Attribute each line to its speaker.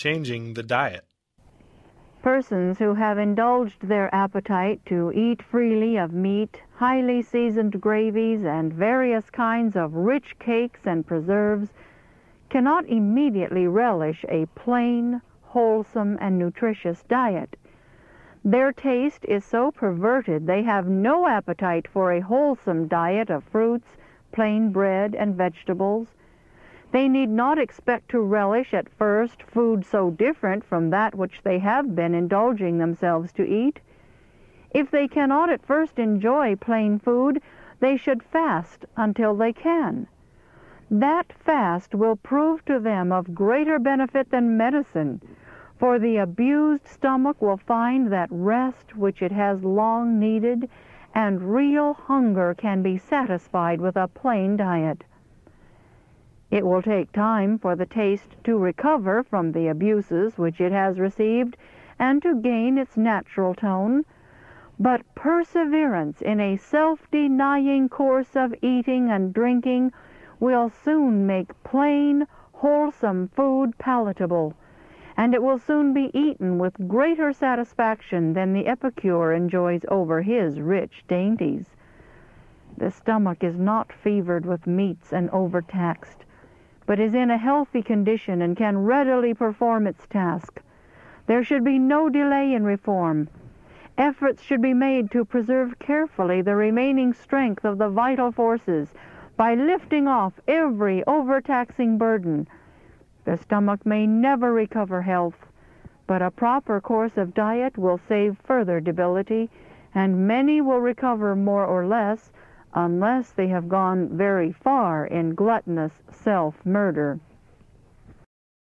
Speaker 1: changing the diet?
Speaker 2: Persons who have indulged their appetite to eat freely of meat, highly seasoned gravies, and various kinds of rich cakes and preserves cannot immediately relish a plain, wholesome, and nutritious diet. Their taste is so perverted they have no appetite for a wholesome diet of fruits, plain bread, and vegetables. They need not expect to relish at first food so different from that which they have been indulging themselves to eat. If they cannot at first enjoy plain food, they should fast until they can. That fast will prove to them of greater benefit than medicine, for the abused stomach will find that rest which it has long needed, and real hunger can be satisfied with a plain diet. It will take time for the taste to recover from the abuses which it has received and to gain its natural tone, but perseverance in a self-denying course of eating and drinking will soon make plain, wholesome food palatable, and it will soon be eaten with greater satisfaction than the epicure enjoys over his rich dainties. The stomach is not fevered with meats and overtaxed but is in a healthy condition and can readily perform its task. There should be no delay in reform. Efforts should be made to preserve carefully the remaining strength of the vital forces by lifting off every overtaxing burden. The stomach may never recover health, but a proper course of diet will save further debility, and many will recover more or less unless they have gone very far in gluttonous self-murder.